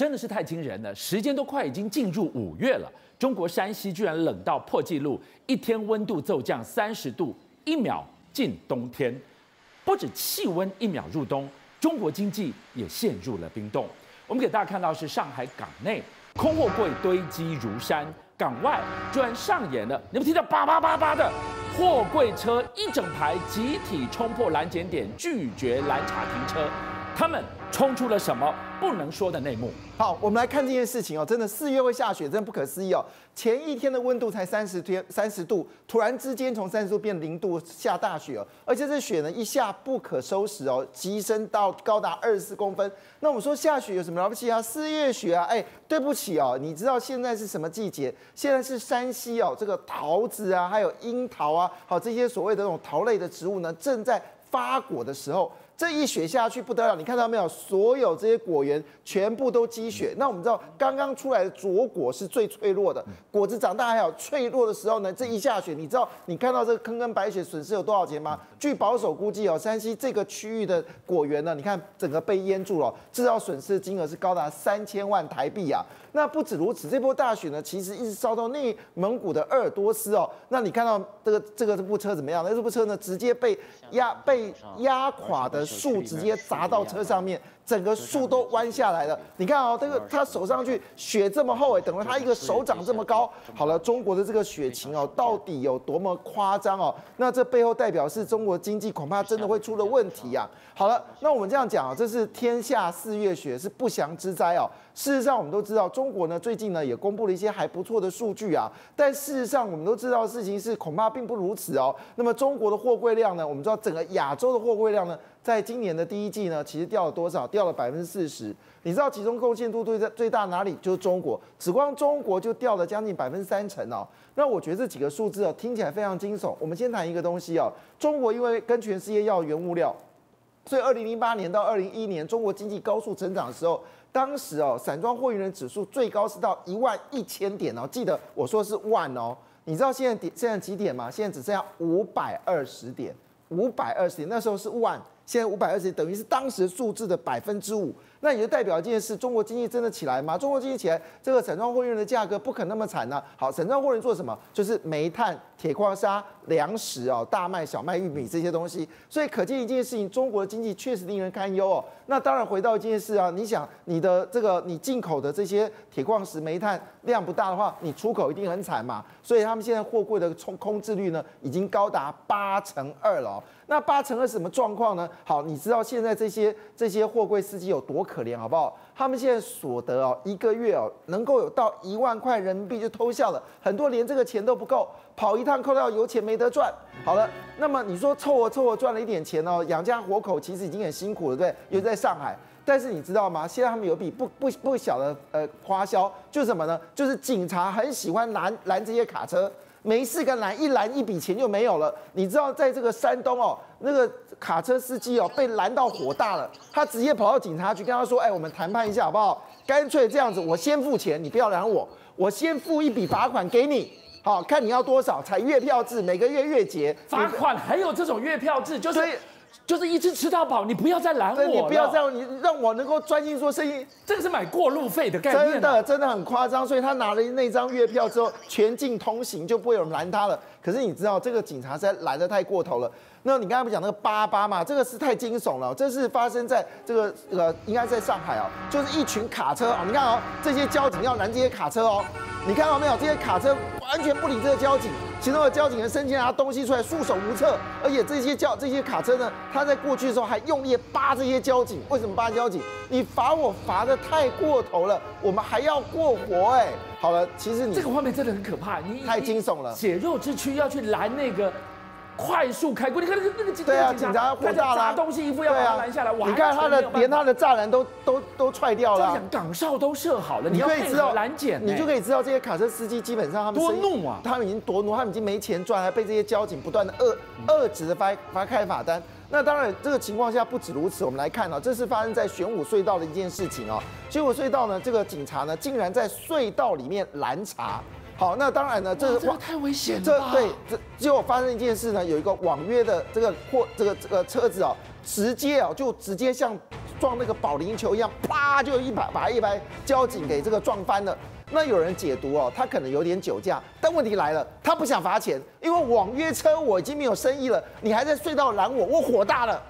真的是太惊人了！时间都快已经进入五月了，中国山西居然冷到破纪录，一天温度骤降三十度，一秒进冬天。不止气温一秒入冬，中国经济也陷入了冰冻。我们给大家看到是上海港内空货柜堆积如山，港外居然上演了，你们听到叭叭叭叭的货柜车一整排集体冲破拦检点，拒绝拦查停车，他们冲出了什么？不能说的内幕。好，我们来看这件事情哦，真的四月会下雪，真的不可思议哦。前一天的温度才三十天三十度，突然之间从三十度变零度，下大雪哦。而且这雪呢一下不可收拾哦，急升到高达二十四公分。那我们说下雪有什么了不起啊？四月雪啊，哎，对不起哦，你知道现在是什么季节？现在是山西哦，这个桃子啊，还有樱桃啊，好这些所谓的这种桃类的植物呢，正在发果的时候。这一雪下去不得了，你看到没有？所有这些果园全部都积雪。那我们知道，刚刚出来的着果是最脆弱的，果子长大还有，脆弱的时候呢，这一下雪，你知道你看到这个坑坑白雪损失有多少钱吗？据保守估计哦，山西这个区域的果园呢，你看整个被淹住了，至少损失的金额是高达三千万台币啊。那不止如此，这波大雪呢，其实一直烧到内蒙古的鄂尔多斯哦。那你看到这个这个这部车怎么样？那这部车呢，直接被压被压垮的。树直接砸到车上面，整个树都弯下来了。你看哦，这个他手上去雪这么厚哎，等于他一个手掌这么高。好了，中国的这个雪情哦，到底有多么夸张哦？那这背后代表是中国经济恐怕真的会出了问题呀。好了，那我们这样讲啊，这是天下四月雪，是不祥之灾哦。事实上，我们都知道，中国呢最近呢也公布了一些还不错的数据啊。但事实上，我们都知道的事情是，恐怕并不如此哦。那么中国的货柜量呢？我们知道整个亚洲的货柜量呢？在今年的第一季呢，其实掉了多少？掉了百分之四十。你知道其中贡献度最大最大哪里？就是中国，只光中国就掉了将近百分之三成哦。那我觉得这几个数字哦，听起来非常惊悚。我们先谈一个东西哦，中国因为跟全世界要原物料，所以二零零八年到二零一一年，中国经济高速成长的时候，当时哦，散装货运人指数最高是到一万一千点哦。记得我说是万哦。你知道现在点现在几点吗？现在只剩下五百二十点，五百二十点，那时候是万。现在五百二十，等于是当时数字的百分之五。那也就代表一件事：中国经济真的起来吗？中国经济起来，这个散装货运的价格不可那么惨呢。好，散装货运做什么？就是煤炭、铁矿砂、粮食哦，大麦、小麦、玉米这些东西。所以可见一件事情：中国的经济确实令人堪忧哦。那当然回到一件事啊，你想你的这个你进口的这些铁矿石、煤炭量不大的话，你出口一定很惨嘛。所以他们现在货柜的空空置率呢，已经高达八成二了。那八成二什么状况呢？好，你知道现在这些这些货柜司机有多？可怜好不好？他们现在所得哦，一个月哦，能够有到一万块人民币就偷笑了，很多连这个钱都不够，跑一趟扣掉油钱没得赚。好了，那么你说凑合凑合赚了一点钱哦，养家活口其实已经很辛苦了，对不对？又在上海，但是你知道吗？现在他们有笔不不不小的呃花销，就是什么呢？就是警察很喜欢拦拦这些卡车。没事干拦一拦一笔钱就没有了。你知道在这个山东哦，那个卡车司机哦被拦到火大了，他直接跑到警察局跟他说：“哎，我们谈判一下好不好？干脆这样子，我先付钱，你不要拦我，我先付一笔罚款给你，好看你要多少？采月票制，每个月月结。罚款还有这种月票制，就是。”就是一直吃到饱，你不要再拦我你不要这样，你让我能够专心做生意。这个是买过路费的概念。真的，真的很夸张。所以他拿了那张月票之后，全境通行就不会有人拦他了。可是你知道，这个警察在拦的太过头了。那你刚才不讲那个八八嘛？这个是太惊悚了。这是发生在这个呃，应该在上海哦，就是一群卡车哦。你看哦，这些交警要拦这些卡车哦。你看到没有？这些卡车完全不理这个交警，其中的交警人生气拿东西出来，束手无策。而且这些叫这些卡车呢，他在过去的时候还用力扒这些交警。为什么扒交警？你罚我罚的太过头了，我们还要过活哎。好了，其实你这个画面真的很可怕，你太惊悚了，血肉之躯要去拦那个。快速开过，你看那个那个警对啊，警察火大了，砸东西，一副要把他拦下来。你看他的，连他的栅栏都都都踹掉了。岗哨都设好了，你可以知道拦检，你就可以知道这些卡车司机基本上他们多怒啊！他们已经多怒，他们已经没钱赚，还被这些交警不断的遏遏制的发发开罚单。那当然，这个情况下不止如此，我们来看啊，这是发生在玄武隧道的一件事情哦。玄武隧道呢，这个警察呢，竟然在隧道里面拦查。好，那当然呢，这这太危险了。这对，这结果发生一件事呢，有一个网约的这个货，这个这个车子哦，直接哦就直接像撞那个保龄球一样，啪就一把把一排交警给这个撞翻了。那有人解读哦，他可能有点酒驾，但问题来了，他不想罚钱，因为网约车我已经没有生意了，你还在隧道拦我，我火大了，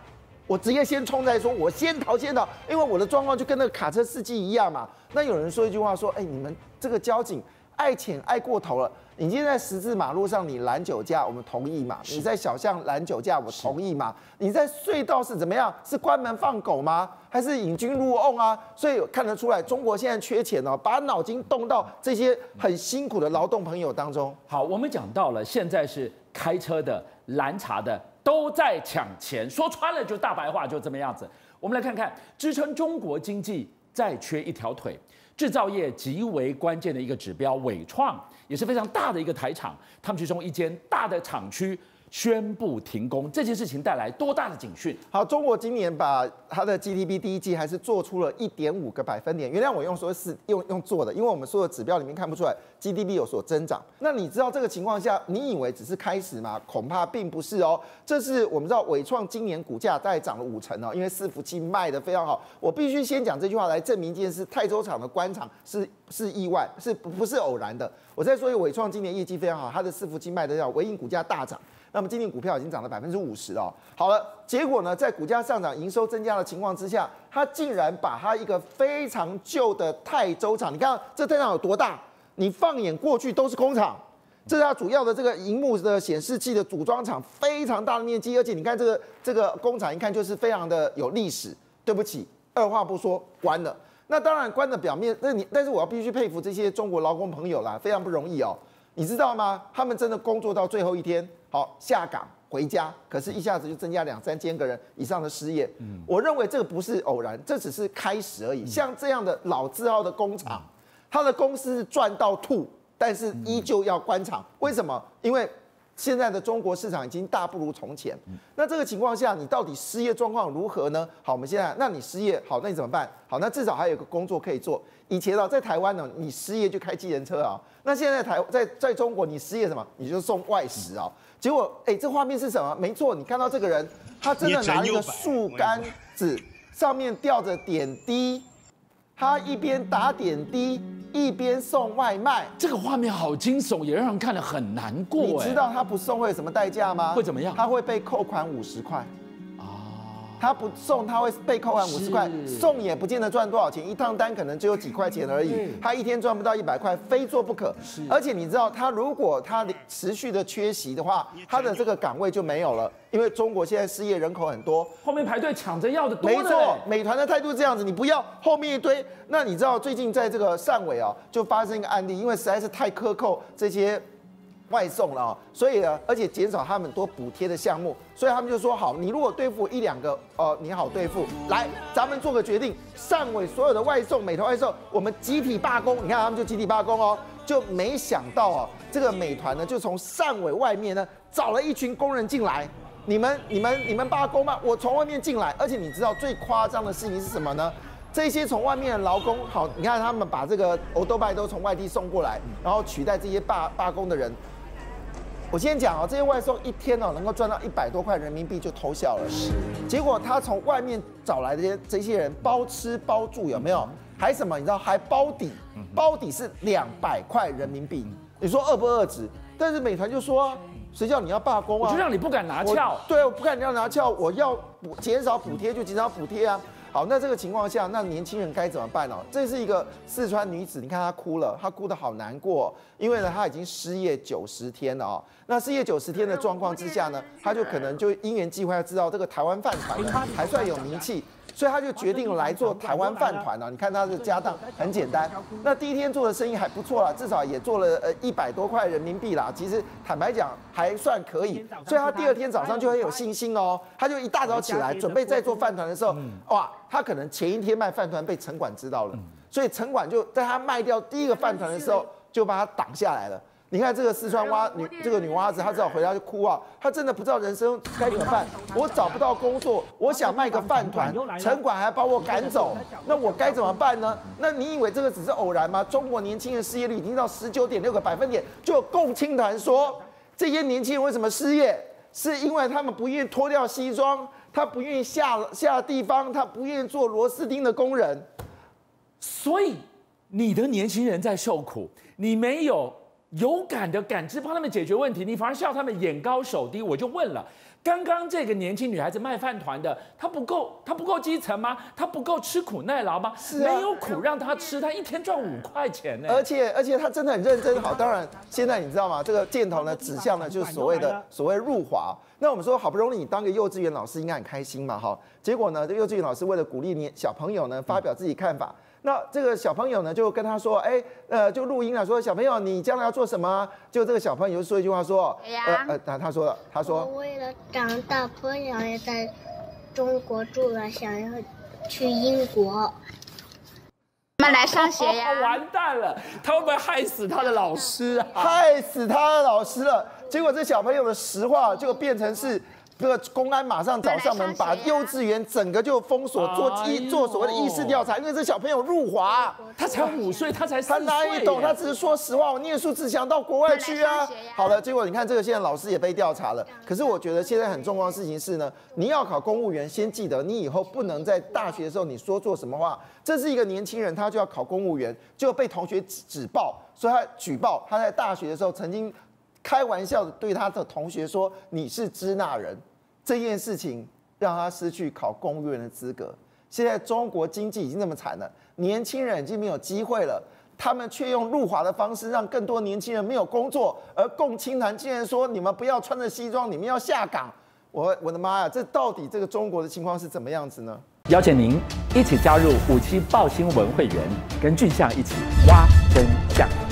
我直接先冲在说，我先逃先逃，因为我的状况就跟那个卡车司机一样嘛。那有人说一句话说，哎，你们这个交警爱钱爱过头了。你今天在十字马路上你拦酒驾，我们同意嘛？你在小巷拦酒驾，我同意嘛？你在隧道是怎么样？是关门放狗吗？还是引军入瓮啊？所以看得出来，中国现在缺钱哦，把脑筋动到这些很辛苦的劳动朋友当中。好，我们讲到了，现在是开车的、拦查的都在抢钱，说穿了就大白话就这么样子。我们来看看支撑中国经济再缺一条腿。制造业极为关键的一个指标，伟创也是非常大的一个台厂，他们其中一间大的厂区。宣布停工这件事情带来多大的警讯？好，中国今年把它的 GDP 第一季还是做出了一点五个百分点。原谅我用说是用用做的，因为我们所有指标里面看不出来 GDP 有所增长。那你知道这个情况下，你以为只是开始吗？恐怕并不是哦。这是我们知道伟创今年股价大概涨了五成哦，因为伺服器卖的非常好。我必须先讲这句话来证明一件事：泰州厂的关厂是是意外，是不不是偶然的。我再说一个，伟创今年业绩非常好，它的伺服器卖的要伟影股价大涨。那么今年股票已经涨了百分之五十了。好了，结果呢，在股价上涨、营收增加的情况之下，它竟然把它一个非常旧的泰州厂，你看这泰厂有多大？你放眼过去都是工厂，这是它主要的这个荧幕的显示器的组装厂，非常大的面积，而且你看这个这个工厂，一看就是非常的有历史。对不起，二话不说关了。那当然关的表面，那你但是我要必须佩服这些中国劳工朋友啦，非常不容易哦。你知道吗？他们真的工作到最后一天。好下岗回家，可是一下子就增加两三千个人以上的失业。嗯，我认为这个不是偶然，这只是开始而已。像这样的老字号的工厂，他的公司赚到吐，但是依旧要关厂。为什么？因为现在的中国市场已经大不如从前。那这个情况下，你到底失业状况如何呢？好，我们现在，那你失业，好，那你怎么办？好，那至少还有个工作可以做。以前啊，在台湾呢，你失业就开计程车啊。那现在台在在中国，你失业什么？你就送外食啊。结果，哎，这画面是什么？没错，你看到这个人，他真的拿一个树干子，上面吊着点滴，他一边打点滴，一边送外卖。这个画面好惊悚，也让人看了很难过。你知道他不送会有什么代价吗？会怎么样？他会被扣款五十块。他不送，他会被扣完五十块，送也不见得赚多少钱，一趟单可能只有几块钱而已。他一天赚不到一百块，非做不可。而且你知道，他如果他持续的缺席的话，他的这个岗位就没有了，因为中国现在失业人口很多，后面排队抢着要的多。没错，美团的态度这样子，你不要后面一堆。那你知道最近在这个汕尾啊，就发生一个案例，因为实在是太苛扣这些。外送了，所以呢，而且减少他们多补贴的项目，所以他们就说好，你如果对付一两个，哦，你好对付，来，咱们做个决定，汕尾所有的外送，美团外送，我们集体罢工。你看他们就集体罢工哦，就没想到哦，这个美团呢，就从汕尾外面呢找了一群工人进来，你们、你们、你们罢工吗？我从外面进来，而且你知道最夸张的事情是什么呢？这些从外面的劳工，好，你看他们把这个欧多拜都从外地送过来，然后取代这些罢罢工的人。我先讲哦，这些外送一天哦能够赚到一百多块人民币就偷笑了。是，结果他从外面找来的这些这些人包吃包住有没有？还什么？你知道还包底，包底是两百块人民币。你说饿不饿值？但是美团就说，谁叫你要罢工啊？我就让你不敢拿翘。对，我不敢让拿翘，我要补减少补贴就减少补贴啊。好，那这个情况下，那年轻人该怎么办呢？这是一个四川女子，你看她哭了，她哭得好难过，因为呢，她已经失业九十天了哦。那失业九十天的状况之下呢，她就可能就因缘际会要知道这个台湾饭团还算有名气。所以他就决定来做台湾饭团了。你看他的家当很简单。那第一天做的生意还不错啦，至少也做了呃一百多块人民币啦。其实坦白讲还算可以。所以他第二天早上就很有信心哦。他就一大早起来准备再做饭团的时候，哇，他可能前一天卖饭团被城管知道了，所以城管就在他卖掉第一个饭团的时候就把他挡下来了。你看这个四川蛙女，这个女娃子，她只好回家就哭啊！她真的不知道人生该怎么办。我找不到工作，我想卖个饭团，城管还把我赶走，那我该怎么办呢？那你以为这个只是偶然吗？中国年轻人失业率已经到十九点六个百分点，就共青团说，这些年轻人为什么失业？是因为他们不愿意脱掉西装，他不愿意下下地方，他不愿意做螺丝钉的工人。所以你的年轻人在受苦，你没有有感的感知帮他们解决问题，你反而笑他们眼高手低。我就问了，刚刚这个年轻女孩子卖饭团的，她不够，她不够基层吗？她不够吃苦耐劳吗？是啊没有苦让她吃，她一天赚五块钱呢。而且而且她真的很认真。好，当然现在你知道吗？这个箭头呢指向呢就是所谓的 所谓入华。那我们说好不容易你当个幼稚园老师应该很开心嘛，哈。结果呢，这幼稚园老师为了鼓励你小朋友呢发表自己看法，那这个小朋友呢就跟他说，哎，呃，就录音了，说小朋友你将来要做什么啊？就这个小朋友就说一句话说，呃呃，他他说了，他我说为了长大不想要在中国住了，想要去英国。我们来上学呀！完蛋了，他会不会害死他的老师啊？害死他的老师了。结果这小朋友的实话就变成是。这个公安马上找上门，把幼稚园整个就封锁，做意做所谓的意识调查，因为这小朋友入华，他才五岁，他才四他哪里懂？他只是说实话，我念书只想到国外去啊。好了，结果你看这个现在老师也被调查了。可是我觉得现在很重要的事情是呢，你要考公务员，先记得你以后不能在大学的时候你说错什么话。这是一个年轻人，他就要考公务员，就被同学指指报，所以他举报他在大学的时候曾经开玩笑的对他的同学说你是支那人。这件事情让他失去考公务员的资格。现在中国经济已经这么惨了，年轻人已经没有机会了，他们却用入华的方式让更多年轻人没有工作，而共青团竟然说你们不要穿着西装，你们要下岗。我我的妈呀，这到底这个中国的情况是怎么样子呢？邀请您一起加入五七报新闻会员，跟俊相一起挖真相。